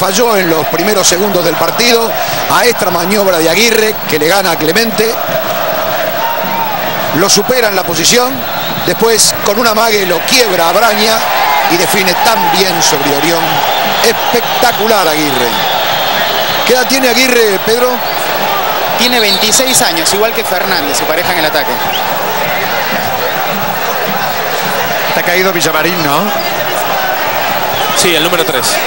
falló en los primeros segundos del partido. A esta maniobra de Aguirre que le gana a Clemente. Lo supera en la posición. Después con una mague lo quiebra a Braña y define tan bien sobre Orión. Espectacular Aguirre. ¿Qué edad tiene Aguirre, Pedro? Tiene 26 años, igual que Fernández, su pareja en el ataque. Está caído Villamarín, ¿no? Sí, el número 3.